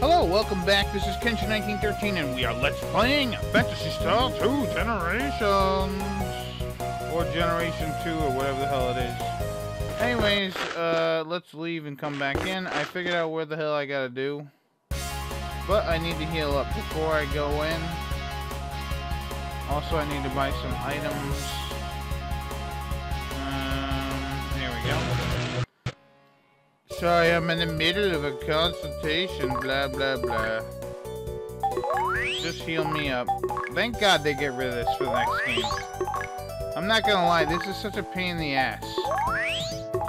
Hello, welcome back. This is Kenshin1913, and we are Let's Playing Phantasy Star 2 Generations. Or Generation 2, or whatever the hell it is. Anyways, uh, let's leave and come back in. I figured out where the hell I gotta do. But I need to heal up before I go in. Also, I need to buy some items. Sorry, I'm in the middle of a consultation, blah, blah, blah. Just heal me up. Thank God they get rid of this for the next game. I'm not gonna lie, this is such a pain in the ass.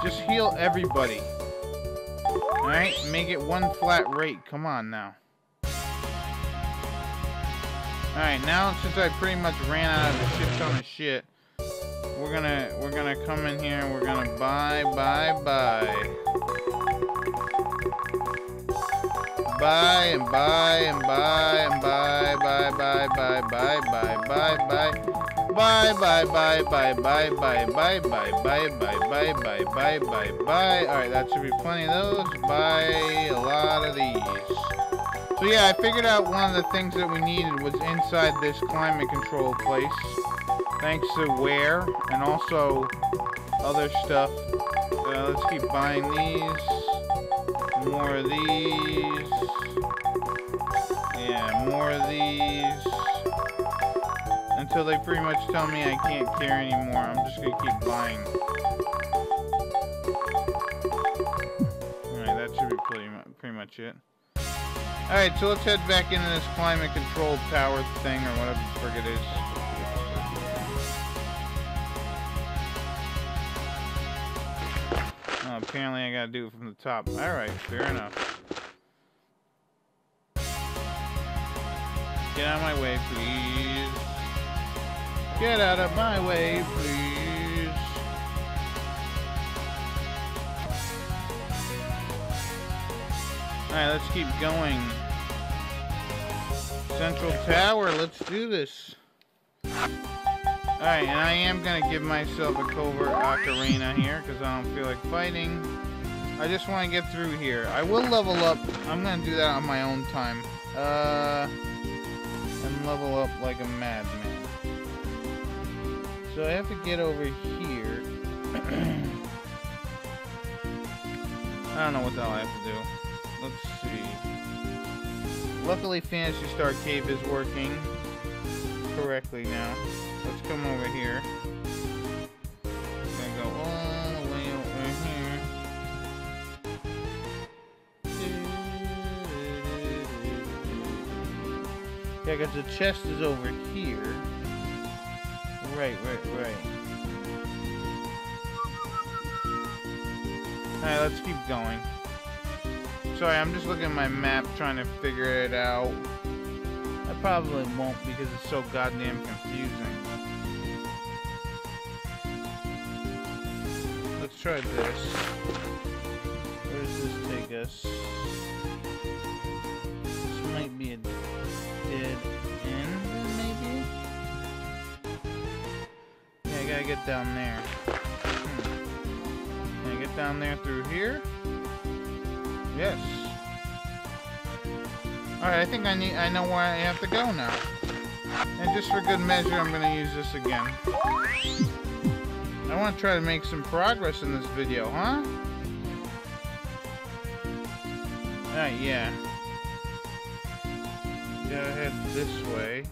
Just heal everybody. Alright, make it one flat rate. Come on now. Alright, now since I pretty much ran out of a shit ton of shit, we're gonna we're gonna come in here and we're gonna buy, buy, buy. Buy and buy and buy and buy, buy, buy, buy, buy, buy, buy, buy. Bye bye bye bye bye bye bye bye bye bye bye bye bye bye bye. Alright, that should be plenty of those. Buy a lot of these. So yeah, I figured out one of the things that we needed was inside this climate control place. Thanks to Wear and also other stuff. Uh, let's keep buying these. More of these. Yeah, more of these. Until they pretty much tell me I can't care anymore. I'm just gonna keep buying. Alright, that should be pretty, mu pretty much it. Alright, so let's head back into this climate control tower thing, or whatever the frick it is. Oh, apparently I gotta do it from the top. Alright, fair enough. Get out of my way, please. Get out of my way, please. Alright, let's keep going. Central Tower, let's do this. Alright, and I am going to give myself a covert ocarina here, because I don't feel like fighting. I just want to get through here. I will level up. I'm going to do that on my own time. Uh, and level up like a madman. So I have to get over here. I don't know what the hell I have to do. Let's see. Luckily, Phantasy Star Cave is working correctly now. Let's come over here. Yeah, because the chest is over here. Right, right, right. Alright, let's keep going. Sorry, I'm just looking at my map trying to figure it out. I probably won't because it's so goddamn confusing. Let's try this. Where does this take us? End, maybe? Yeah, I gotta get down there. Hmm. Can I get down there through here? Yes. Alright, I think I need I know where I have to go now. And just for good measure, I'm gonna use this again. I want to try to make some progress in this video, huh? Alright, yeah. Gotta head this way.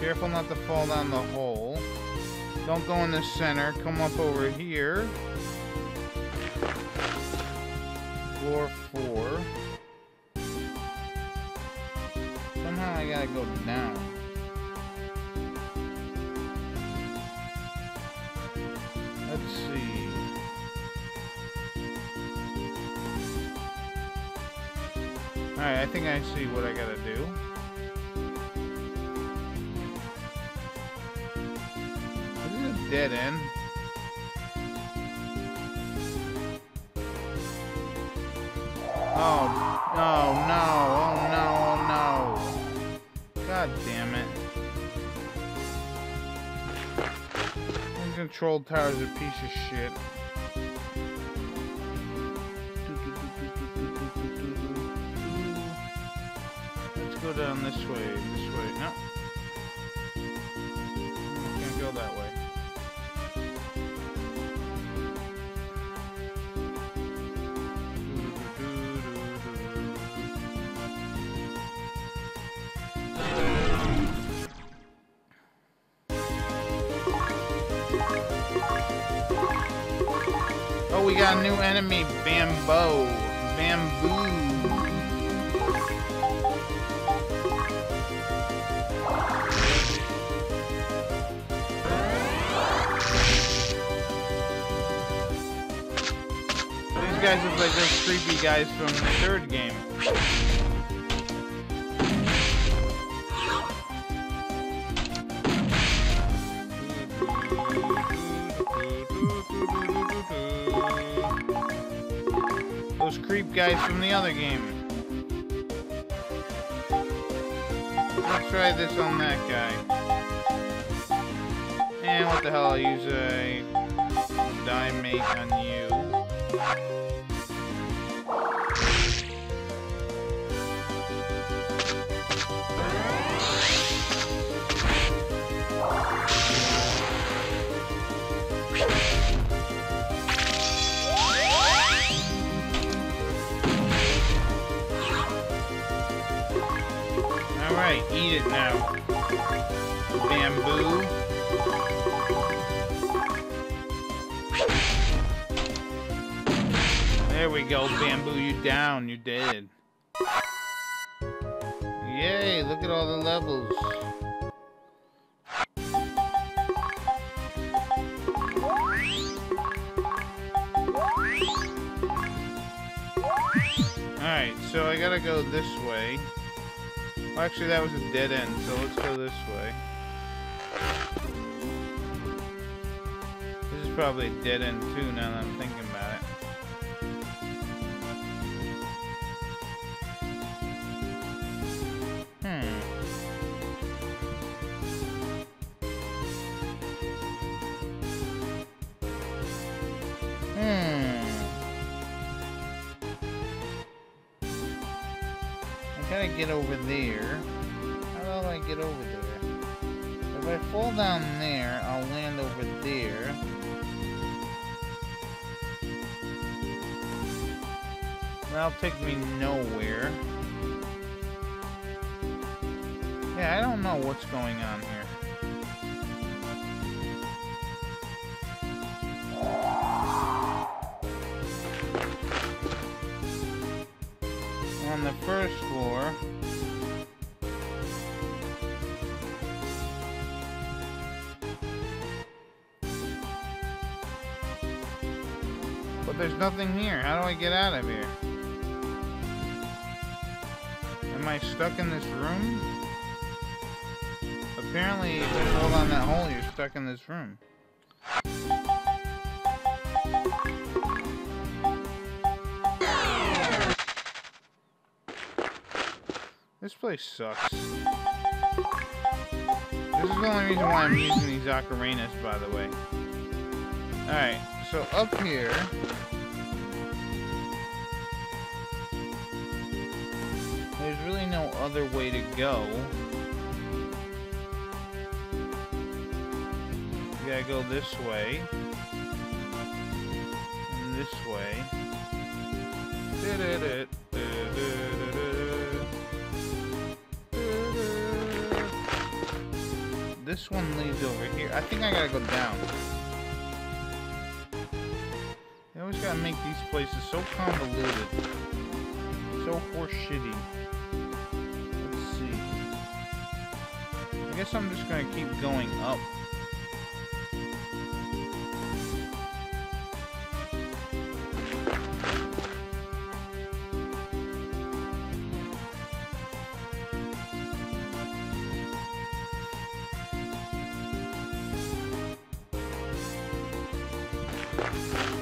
Careful not to fall down the hole. Don't go in the center. Come up over here. Floor four. Somehow I gotta go down. Let's see. Alright, I think I see what I gotta dead end. Oh, oh no, oh no, oh no. God damn it. This control tower's a piece of shit. Let's go down this way, this way. No. Can't go that way. Enemy, Bamboo. Bamboo. These guys look like those creepy guys from the third game. Creep guys from the other game. Let's try this on that guy. And what the hell, I'll use a die mate on you. It now. Bamboo. There we go, Bamboo, you down, you dead. Yay, look at all the levels. Alright, so I gotta go this way. Well, actually, that was a dead end, so let's go this way. This is probably a dead end too, now that I'm thinking get over there. How do I get over there? If I fall down there, I'll land over there. That'll take me nowhere. Yeah, I don't know what's going on here. On the first floor. But there's nothing here. How do I get out of here? Am I stuck in this room? Apparently, if you hold on that hole, you're stuck in this room. This place sucks. This is the only reason why I'm using these ocarinas, by the way. Alright, so up here... There's really no other way to go. You gotta go this way. And this way. This one leads over here. I think I gotta go down. They always gotta make these places so convoluted. So horseshitty. Let's see. I guess I'm just gonna keep going up. Hmm.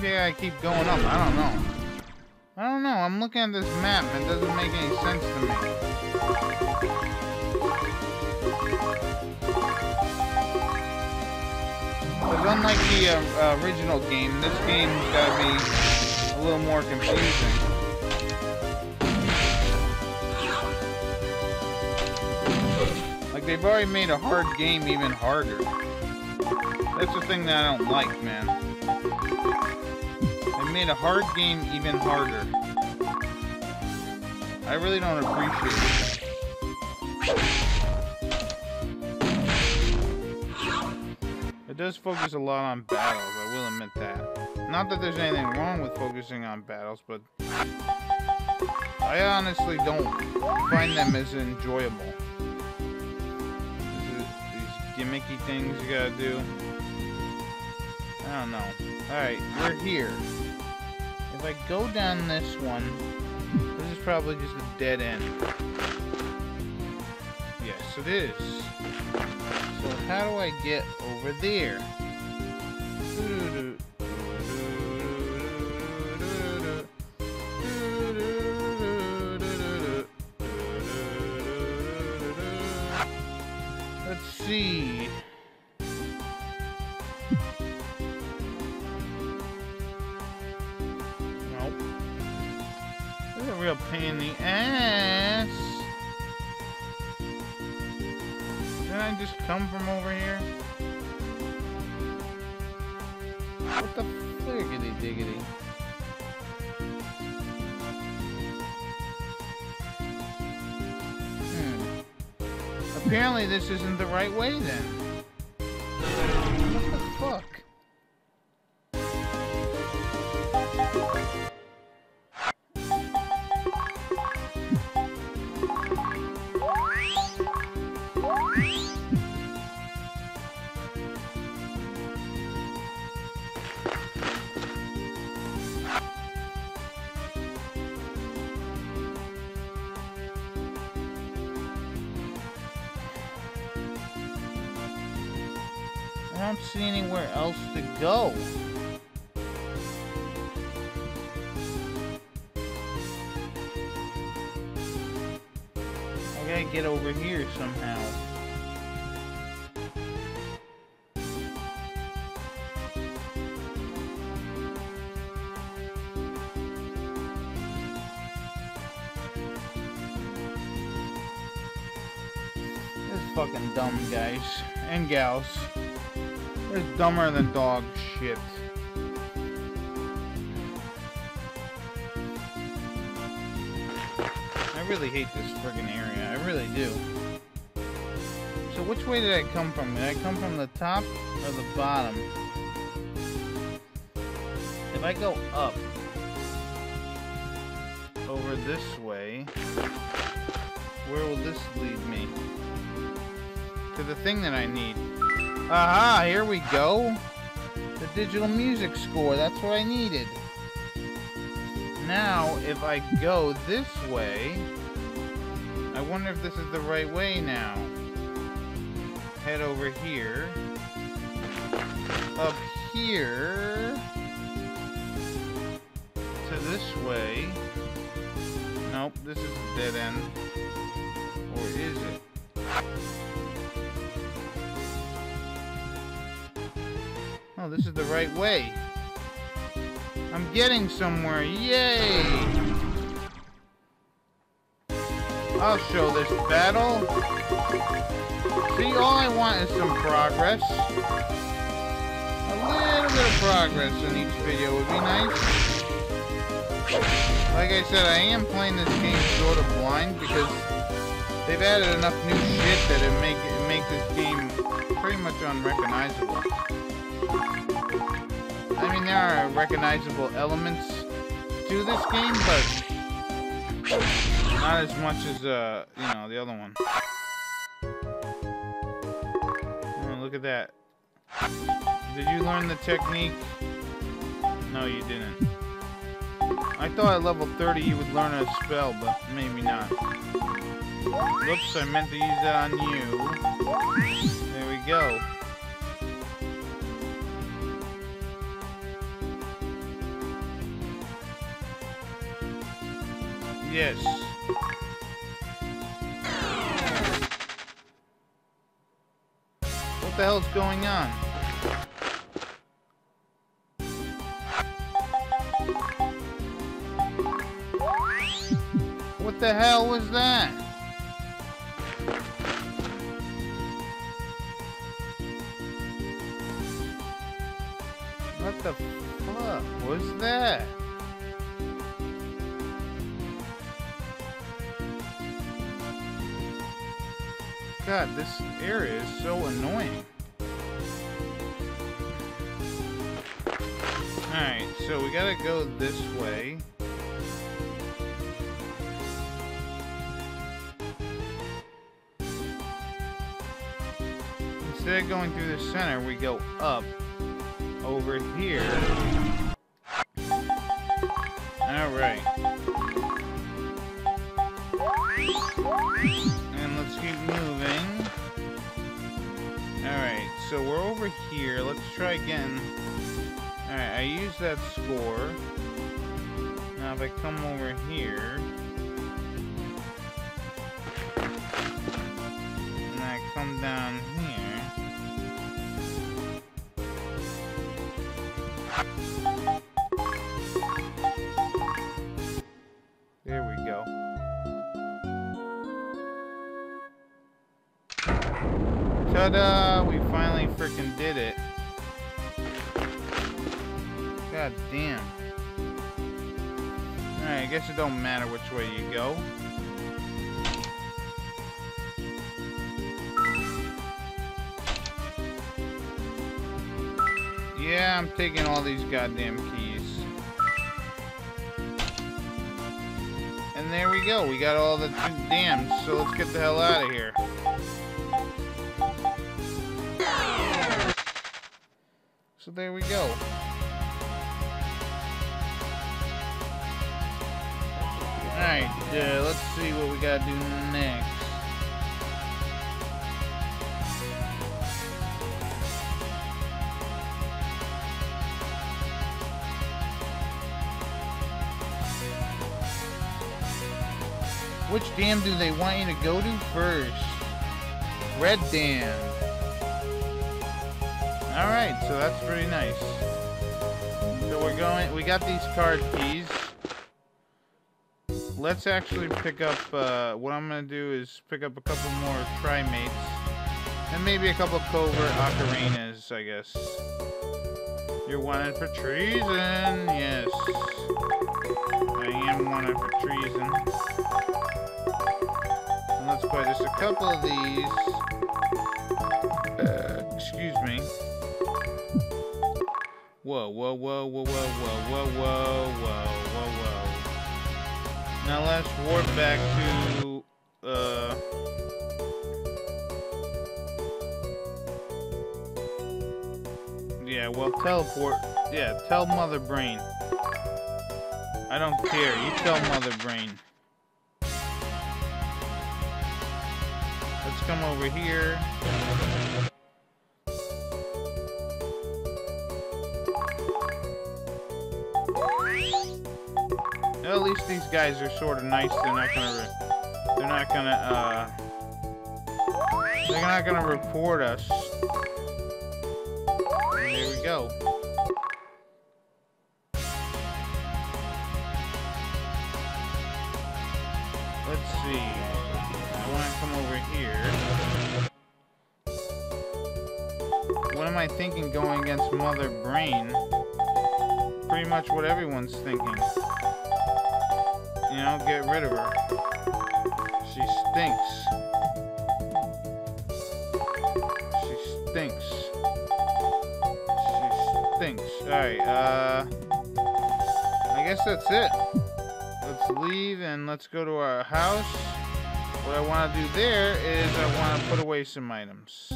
Maybe I keep going up. I don't know. I don't know. I'm looking at this map. It doesn't make any sense to me. Because unlike the uh, original game, this game's got be a little more confusing. Like, they've already made a hard game even harder. That's the thing that I don't like, man. They made a hard game even harder. I really don't appreciate it. it. does focus a lot on battles, I will admit that. Not that there's anything wrong with focusing on battles, but I honestly don't find them as enjoyable. These gimmicky things you gotta do. I don't know. Alright, we're here. If I go down this one, this is probably just a dead end. Yes, it is. So how do I get over there? Let's Apparently this isn't the right way then. Go. I gotta get over here somehow. This fucking dumb, guys. And gals. It's dumber than dog shit. I really hate this friggin' area. I really do. So which way did I come from? Did I come from the top or the bottom? If I go up over this way, where will this lead me? To the thing that I need. Aha, here we go. The digital music score, that's what I needed. Now, if I go this way, I wonder if this is the right way now. Head over here. Up here. To this way. Nope, this is a dead end. Or is it? This is the right way. I'm getting somewhere. Yay! I'll show this battle. See, all I want is some progress. A little bit of progress in each video would be nice. Like I said, I am playing this game sort of blind because they've added enough new shit that it make it make this game pretty much unrecognizable. I mean, there are recognizable elements to this game, but not as much as, uh, you know, the other one. Oh, look at that. Did you learn the technique? No, you didn't. I thought at level 30 you would learn a spell, but maybe not. Whoops, I meant to use that on you. There we go. Yes. What the hell's going on? What the hell was that? God, this area is so annoying. Alright, so we gotta go this way. Instead of going through the center, we go up over here. Alright. Over here. Let's try again. Alright, I use that score. Now if I come over here... And I come down here... Ta-da! We finally freaking did it. God damn. Alright, I guess it don't matter which way you go. Yeah, I'm taking all these goddamn keys. And there we go. We got all the dams, so let's get the hell out of here. There we go. Alright, uh, let's see what we gotta do next. Which dam do they want you to go to first? Red Dam. Alright, so that's pretty nice. So we're going, we got these card keys. Let's actually pick up, uh, what I'm gonna do is pick up a couple more Tri-Mates. And maybe a couple covert ocarinas, I guess. You're wanted for treason, yes. I am wanted for treason. And let's buy just a couple of these. Whoa, whoa, whoa, whoa, whoa, whoa, whoa, whoa, whoa, whoa. Now let's warp back to, uh... Yeah, well, teleport. Yeah, tell Mother Brain. I don't care. You tell Mother Brain. Let's come over here. At least these guys are sort of nice. They're not gonna. They're not gonna. Uh, they're not gonna report us. There we go. Let's see. I want to come over here. What am I thinking going against Mother Brain? Pretty much what everyone's thinking. You know, get rid of her. She stinks. She stinks. She stinks. Alright, uh... I guess that's it. Let's leave and let's go to our house. What I want to do there is I want to put away some items.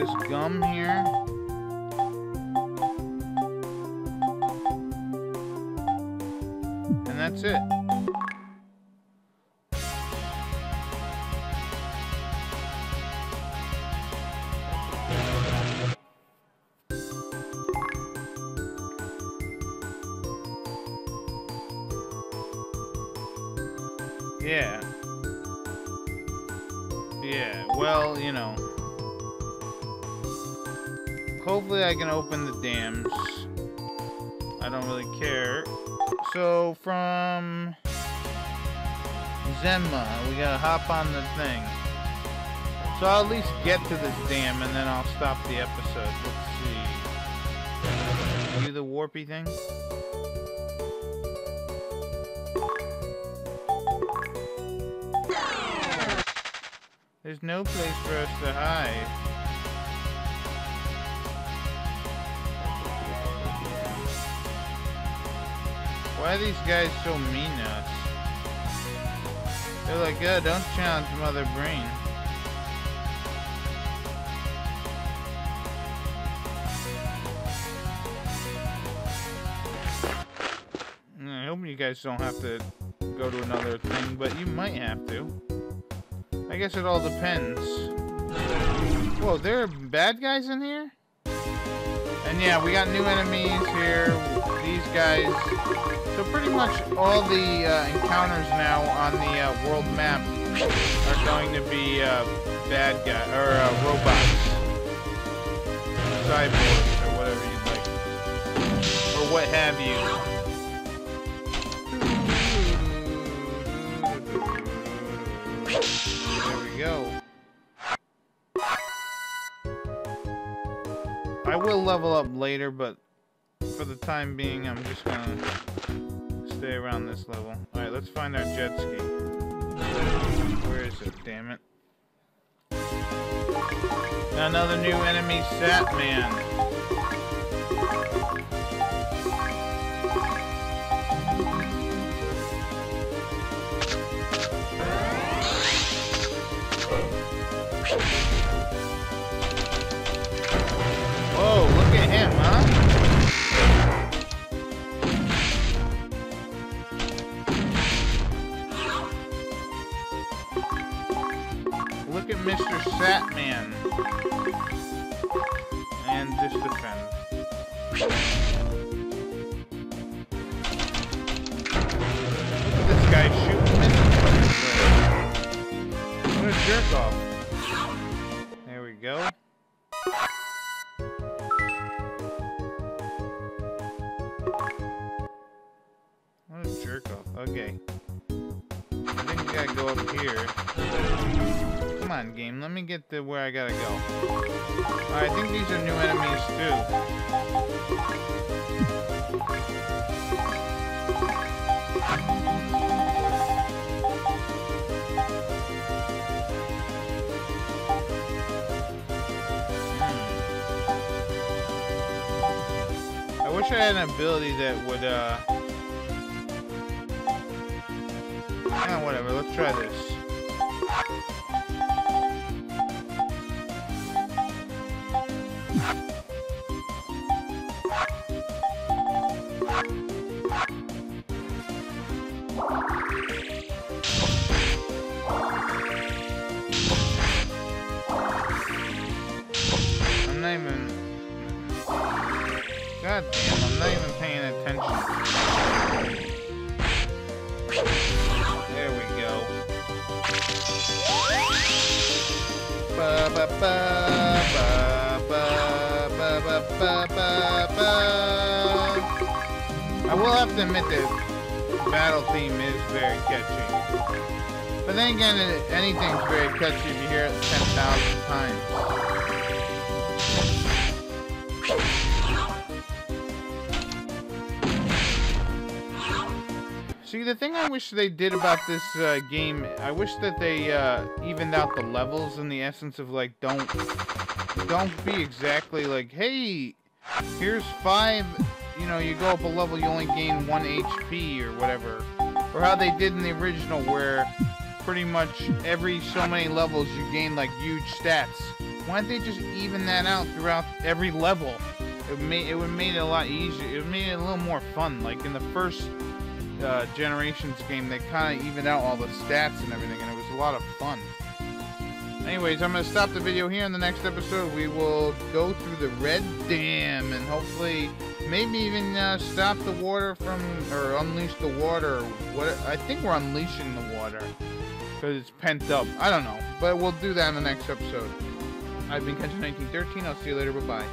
This gum here. And that's it. Zenma, we gotta hop on the thing. So I'll at least get to this dam and then I'll stop the episode. Let's see. Do the warpy thing? There's no place for us to hide. Why are these guys so mean to us? They're like, oh, don't challenge Mother Brain. I hope you guys don't have to go to another thing, but you might have to. I guess it all depends. Whoa, there are bad guys in here? And yeah, we got new enemies here. These guys. So pretty much all the uh, encounters now on the uh, world map are going to be uh, bad guys or uh, robots, cyborgs, or whatever you'd like, or what have you. There we go. I will level up later, but for the time being, I'm just gonna stay around this level. Alright, let's find our jet ski. Where is it? Damn it. Another new enemy, Satman. I gotta go up here. Come on, game. Let me get to where I gotta go. I think these are new enemies, too. Hmm. I wish I had an ability that would, uh... whatever. Let's try this. I'm not even... God damn, I'm not even paying attention. I will have to admit that battle theme is very catchy. But then again, anything's very catchy if you hear it 10,000 times. See, the thing I wish they did about this uh, game, I wish that they uh, evened out the levels in the essence of, like, don't, don't be exactly like, hey, here's five, you know, you go up a level, you only gain one HP or whatever. Or how they did in the original where pretty much every so many levels you gain, like, huge stats. Why don't they just even that out throughout every level? It, made, it would have made it a lot easier. It made it a little more fun. Like, in the first uh, Generations game, they kind of evened out all the stats and everything, and it was a lot of fun. Anyways, I'm going to stop the video here. In the next episode, we will go through the Red Dam and hopefully maybe even uh, stop the water from, or unleash the water. What I think we're unleashing the water because it's pent up. I don't know, but we'll do that in the next episode. I've been Kenshin1913. I'll see you later. Bye-bye.